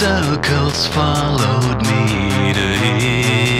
circles followed me to here.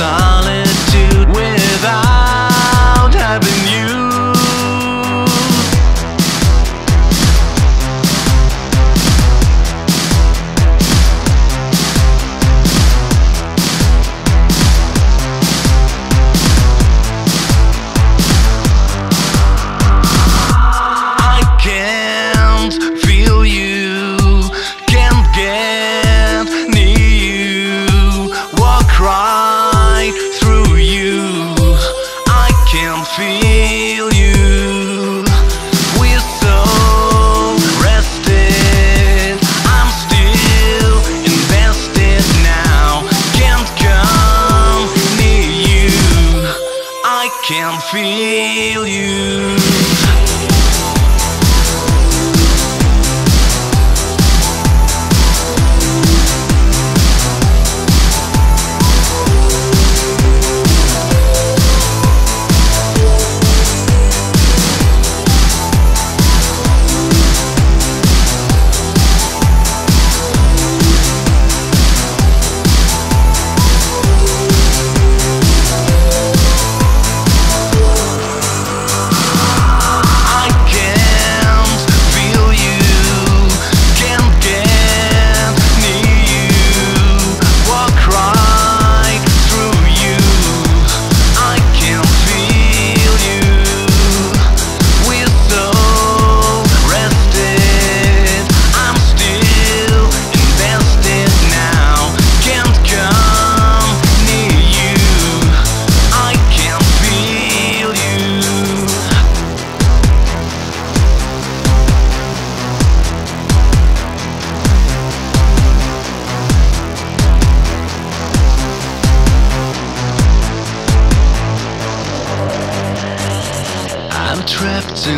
sun can feel you.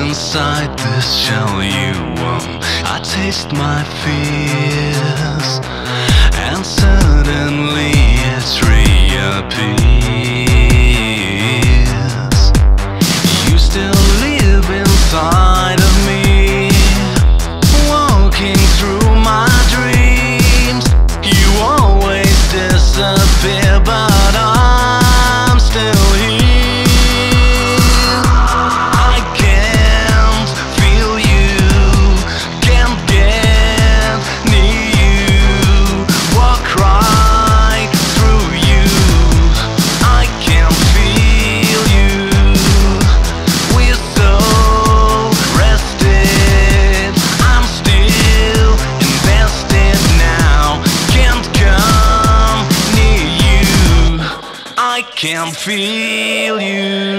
inside this shell you want I taste my fears. can feel you.